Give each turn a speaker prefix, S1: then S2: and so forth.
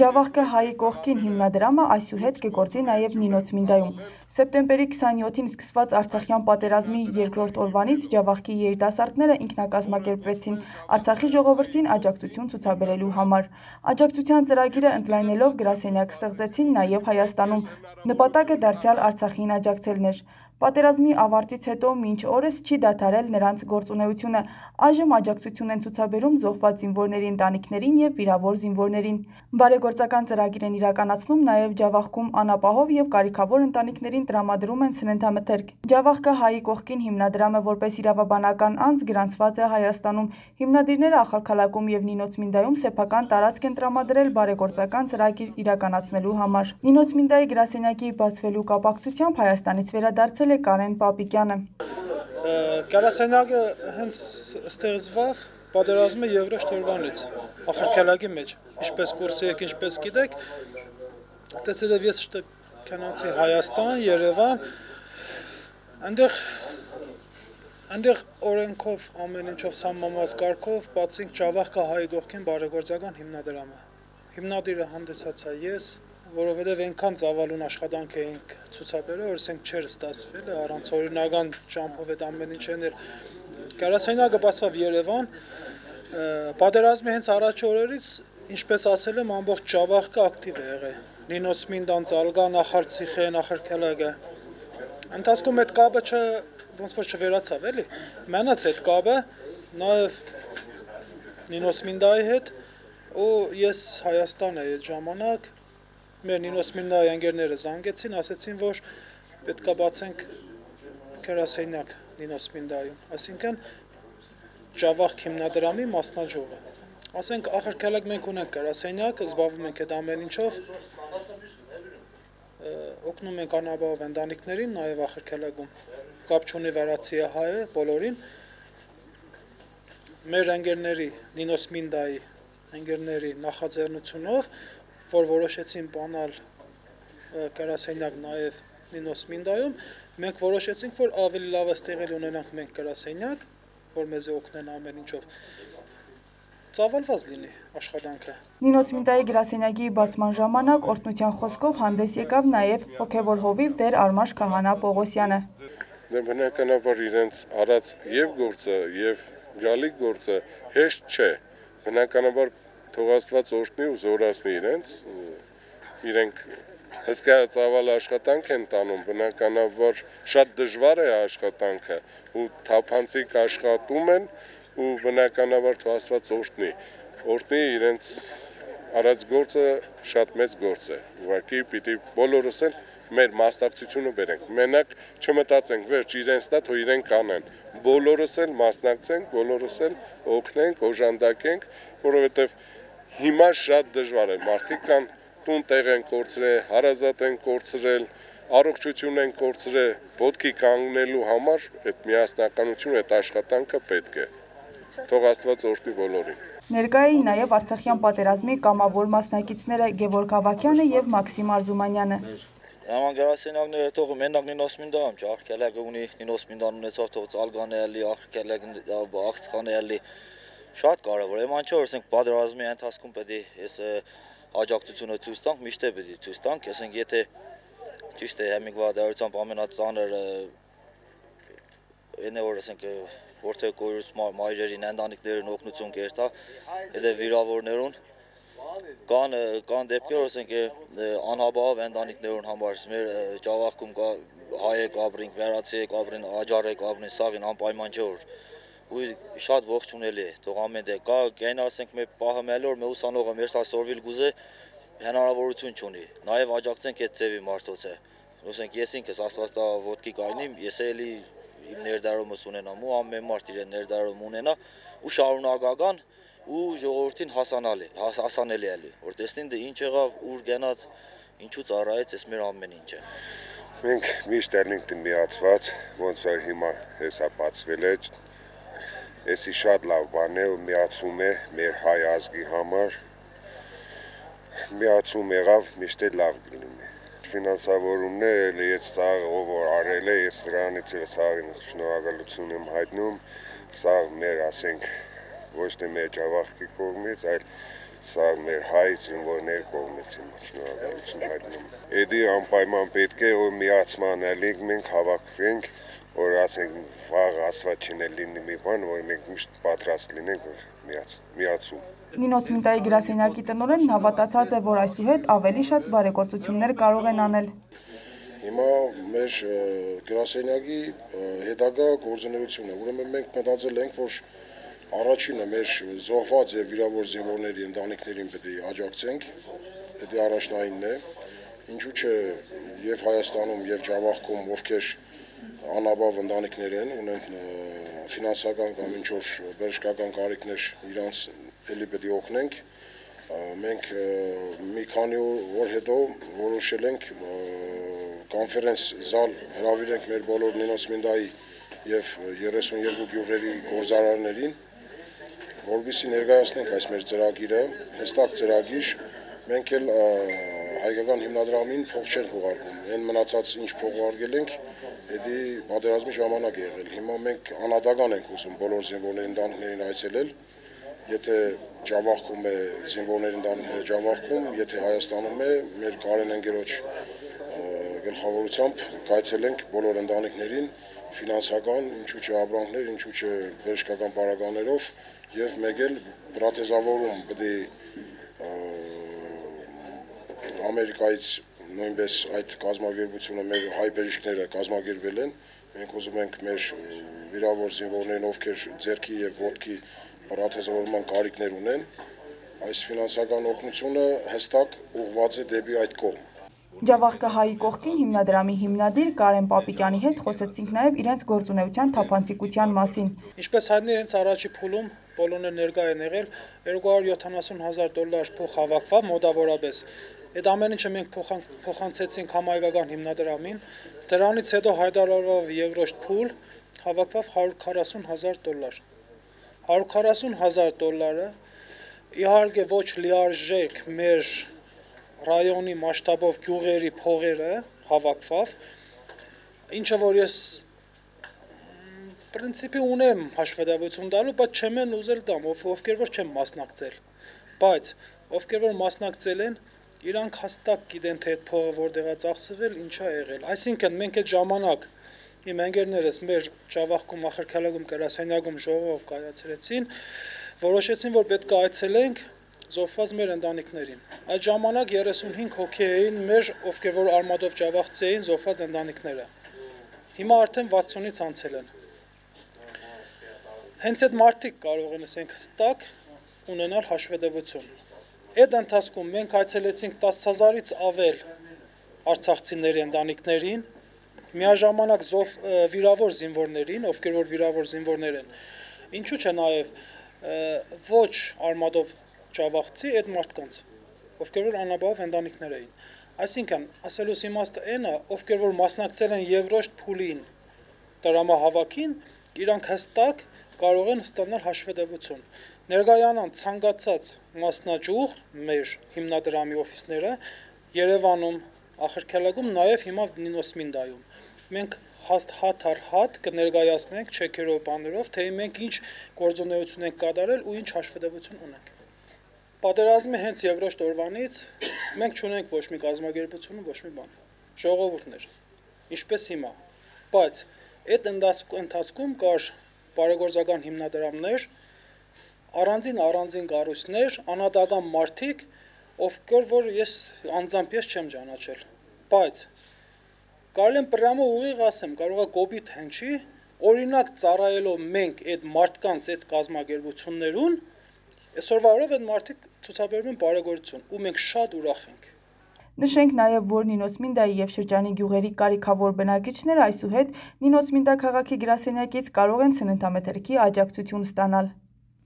S1: Ջավախքը հայի կողքին հիմնադրամը այսուհետ կգործի նաև Նինոց Մինդայում։ Սեպտեմբերի 27-ին սկսված Արցախյան պատերազմի երկրորդ օրվանից Ջավախքի երիտասարդները ինքնակազմակերպվեցին Արցախի ժողովրդին աջակցություն ցուցաբերելու համար։ Աջակցության ծրագիրը ընդլայնելով գրասենյակ ստեղծեցին նաև Հայաստանում։ Նպատակը դարձյալ Արցախին աջակցելն էր։ Պատերազմի ավարտից հետո մինչ օրս չի դադարել նրանց գործունեությունը։ Այժմ աջակցություն են ցուցաբերում զոհված զինվորների ընտանիքներին եւ վիրավոր զինվորներին։ Բարեգործական ծրագիր են իրականացնում նաև Ջավախքում անապահով եւ կարիքավոր ընտանիքներին տրամադրում են սննդամթերք։ Ջավախքը հայի կողքին հիմնադրամը որպես իրավաբանական անձ գրանցված է Հայաստանում։ Հիմնադիրները Ախալքալակում եւ Նինոց Մինդայում սեփական տարածք են տրամադրել բարեգործական ծրագիր իրականացնելու համար։ Նինոց Մինդայի գրասենյակի բացվելու կապակցությամբ Հայաստանից վերադարձել է Կարեն Պապիկյանը։
S2: Գրասենյակը հենց ստեղծվավ պատերազմի երկրորդ օրվանից ախրքալակի մեջ ինչպես կուրսի եք ինչպես գիտեք տեսելով ես քանացի Հայաստան, Երևան այնտեղ այնտեղ օրենքով ամեն ինչով սահմանված կարգով բացինք Ջավախկա հայ գողքին բարեգործական հիմնադրամը հիմնադիրը հանդեսացա ես որովհետև այնքան ծավալուն աշխատանք էինք ցուցաբերել, որ ասենք չէր ստացվել, առանց օրինական ճամփով այդ ամեն ինչ էներ։ Կարասենյակը բացավ Երևան, պատերազմի հենց առաջ օրերից, ինչպես ասել եմ, ամբողջ Ջավախկը ակտիվ է եղել։ Նինոց Մինդան, Ծալգա, Նախարցիխե, Նախարքելագը։ Ընթացքում այդ կապը չ ոնց որ չվերացավ, էլի։ Մնաց այդ կապը նաև Նինոց Մինդայի հետ ու ես Հայաստան էի այդ ժամանակ մեր Նինոս Միննայի ընկերները զանգեցին, ասեցին, որ պետքա բացենք քերասենյակ Նինոս Մինդայում, այսինքն Ջավախ հիմնադրամի մասնաճյուղը։ Ասենք ախրքալակ մենք ունենք քերասենյակ, զբաղվում ենք այդ ամեն ինչով, օգնում ենք անաբավ ընտանիքներին, նաև ախրքալակում կապ չունի վարացի հայը բոլորին։ Մեր ընկերների Նինոս Մինդայի ընկերների նախաձեռնությունով որ որոշեցին բանալ կարասենյակ նաև Նինոս Մինդայում, մենք որոշեցինք, որ ավելի լավ է ստեղել ունենանք մենք կարասենյակ, որ մեզ օգնեն ամեն ինչով ծավալված լինի աշխատանքը։
S1: Նինոց Մինդայի գրասենյակի բացման ժամանակ օրտնության խոսքով հանդես եկավ նաև հոգևոր հովիվ դեր Արմաշ Քահանա Պողոսյանը։
S3: Դե բնականաբար իրենց արած եւ գործը եւ գալիք գործը հեշտ չէ։ Բնականաբար թող Աստված օրհնի ու զորացնի իրենց։ Իրենք հսկա ծավալ աշխատանք են տանում, բնականաբար շատ դժվար է աշխատանքը ու թափանցիկ աշխատում են ու բնականաբար թող Աստված օրհնի։ Օրհնի իրենց արած գործը շատ մեծ գործ է։ Ուղղակի պիտի բոլորս էլ մեր մասնակցությունը բերենք։ Մենակ չմտածենք վերջ իրենց տա թող իրենք անեն։ Բոլորս էլ մասնակցենք, բոլորս էլ օգնենք, օժանդակենք, որովհետև Հիմա շատ դժվար է, մարդիկ կան տուն տեղ են կորցրել, հարազատ են կորցրել, առողջություն են կորցրել, ոտքի կանգնելու համար այդ միասնականությունը, այդ աշխատանքը պետք է։ Թող Աստված օրհնի բոլորին։
S1: Ներկա էին նաև Արցախյան պատերազմի կամավոր մասնակիցները Գևորգ Ավակյանը եւ Մաքսիմ Արզումանյանը։
S4: Նման գրասենյակները թող մենակ Նինոսմինդան չի, աղքելակը ունի Նինոսմինդան ունեցող թող Ծալգան էլի, աղքելակը աղցխան էլի, շատ կարևոր է, ման չէ որ ասենք պատերազմի ընթացքում պետք է այս աջակցությունը ցույց տանք, միշտ է պետք է ցույց տանք, ասենք եթե ճիշտ է համիկվա դարությամբ ամենածանր այնը որ ասենք որթե կորուս մայրերին ընտանիքներին օգնություն կերտա, եթե վիրավորներուն կան կան դեպքեր, ասենք անհաբավ ընտանիքներուն համար մեր ճավախքում կա հայեք ապրինք, վերացիեք ապրին, աջարեք ապրին, սաղին անպայման չէ որ ու շատ ողջունելի է թող ամեն դե կա գայն ասենք մեր պահը մելոր մեր ուսանողը մեր սորվիլ գուզե հնարավորություն չունի նաև աջակցենք այդ ծևի մարդոցը ասենք ես ինքս աստված տա ոդկի կայնիմ ես էլի իմ ներդարումս ունենամ ու ամեն մարդ իր ներդարում ունենա ու շարունակական ու ժողովրդին հասանալի հասանելի էլի որ տեսնին դե ինչ եղավ ուր գնաց ինչու ծառայեց այս մեր ամեն ինչը
S3: մենք միշտ ելինք միացված ոնց որ հիմա հեսա բացվել է Էսի շատ լավ բան է ու միացում է մեր հայ ազգի համար։ Միացում եղավ միշտ լավ կլինի։ Ֆինանսավորումն է, էլի ես սաղ ով որ արել է, ես դրանից էլ սաղին շնորհակալություն եմ հայտնում։ Սաղ մեր, ասենք, ոչ թե մեր ջավախքի կողմից, այլ սա մեր հայ զինվորների կողմից իմ շնորհակալություն հայտնում։ Էդի անպայման պետք է որ միացման ալինք մենք հավաքվենք, որ ասենք վաղ ասված չնելինի մի բան, որ մենք միշտ պատրաստ լինենք որ միաց միացում։
S1: Նինոց Մինտայի գրասենյակի տնօրենն հավատացած է, որ այսուհետ ավելի շատ բարեգործություններ կարող են անել։
S5: Հիմա մեր գրասենյակի հետագա գործունեությունը, ուրեմն մենք մտածել ենք, որ առաջինը մեր զոհված եւ վիրավոր զինվորների ընտանիքներին պետք է աջակցենք, դա առաջնայինն է։ Ինչու՞ չէ եւ Հայաստանում եւ Ջավախքում ովքեր անաբավ ընտանիքներ են, ունեն ֆինանսական կամ ինչ որ բժշկական կարիքներ իրանց էլի պետք է օգնենք։ Մենք մի քանի օր հետո որոշել ենք կոնֆերենս զալ հրավիրենք մեր բոլոր Նինոց Մինդայի եւ 32 գյուղերի գործարարներին, որովհետեւ ներկայացնենք այս մեր ծրագիրը, հստակ ծրագիր, մենք էլ հայկական հիմնադրամին փող չենք ուղարկում։ Այն մնացած ինչ փող ուղարկել ենք, դա պատերազմի ժամանակ եղել։ Հիմա մենք անադական ենք ուզում բոլոր զինվորների ընտանիքներին այցելել եթե Ջավախքում է զինվորների ընտանիքները Ջավախքում, եթե Հայաստանում է մեր Կարեն ընկերոջ գլխավորությամբ կայցելենք բոլոր ընտանիքներին ֆինանսական, ինչու՞ չէ ապրանքներ, ինչու՞ չէ բժշկական պարագաներով եւ մեկ էլ պրոթեզավորում պետք է Ամերիկայից նույնպես այդ կազմակերպությունը մեր հայ բժիշկները կազմակերպել են մենք ուզում ենք մեր վիրավոր զինվորներին ովքեր ձերքի եւ ոտքի պրոթեզավորման կարիքներ ունեն, այս ֆինանսական օգնությունը հստակ ուղղված է դեպի այդ կողմ։
S1: Ջավախկը հայի կողքին հիմնադրամի հիմնադիր Կարեն Պապիկյանի հետ խոսեցինք նաև իրենց գործունեության թափանցիկության մասին։
S2: Ինչպես հայտնի հենց առաջի փուլում Պոլոնը ներկա է եղել 270.000 դոլար փող հավաքվավ մոտավորապես։ Այդ ամեն ինչը մենք փոխանցեցինք համայնքական հիմնադրամին։ Դրանից հետո հայտարարվավ երկրորդ փուլ, հավաքվավ 140.000 դոլար։ 140 հազար դոլարը իհարկե ոչ լիարժեք մեր ռայոնի մասշտաբով գյուղերի փողերը հավաքվավ, ինչը որ ես պրինցիպի ունեմ հաշվետվություն տալու, բայց չեմ են ուզել տամ, ով, ովքեր որ չեմ մասնակցել։ Բայց ովքեր որ մասնակցել են, իրանք հստակ գիտեն թե այդ փողը որտեղա ծախսվել, ինչա եղել։ Այսինքն մենք այդ ժամանակ իմ ընկերներս մեր Ջավախքում ախրքալագում կրասենյակում ժողով կայացրեցին, որոշեցին, որ պետք է այցելենք զոհված մեր ընտանիքներին։ Այդ ժամանակ 35 հոգի էին մեր, ովքեր որ արմատով Ջավախցի էին զոհված ընտանիքները։ Հիմա արդեն 60-ից անցել են։ Հենց այդ մարդիկ կարող են ասենք հստակ ունենալ հաշվետվություն։ Այդ ընթացքում մենք այցելեցինք 10000-ից ավել արցախցիների ընտանիքներին, միաժամանակ զով վիրավոր զինվորներին, ովքեր որ վիրավոր զինվորներ են։ Ինչու՞ չէ նաև ոչ արմատով ճավախցի այդ մարդկանց, ովքեր որ անաբավ ընտանիքներ էին։ Այսինքն, ասելուս իմաստը այն է, ովքեր որ մասնակցել են երկրորդ փուլին դրամահավաքին, իրանք հստակ կարող են ստանալ հաշվետվություն։ Ներգայանան ցանկացած մասնաճյուղ մեր հիմնադրամի օֆիսները Երևանում, Ախրքելագում, նաև հիմա Նինոսմինդայում մենք հաստ հատ առ հատ կներկայացնենք չեքերով բաներով, թե մենք ինչ գործունեություն ենք կատարել ու ինչ հաշվետվություն ունենք։ Պատերազմի հենց երկրորդ օրվանից մենք չունենք ոչ մի կազմակերպություն ու ոչ մի բան։ Ժողովուրդներ, ինչպես հիմա, բայց այդ ընթացքում կար բարեգործական հիմնադրամներ, առանձին առանձին կառույցներ, անհատական մարդիկ, ովքեր որ ես անձամբ ես չեմ ճանաչել, բայց Կարելի եմ պրամը ուղիղ ասեմ, կարող է կոպիտ հնչի, օրինակ ծառայելով մենք այդ մարդկանց այդ կազմակերպություններուն, այսօրվա օրով այդ մարդիկ ցուցաբերում են բարեգործություն ու մենք շատ ուրախ ենք։
S1: Նշենք նաև, որ Նինոսմինդայի եւ շրջանի գյուղերի կարիքավոր բնակիչները այսուհետ Նինոսմինդա քաղաքի գրասենյակից կարող են ցննդամեթերքի աջակցություն ստանալ։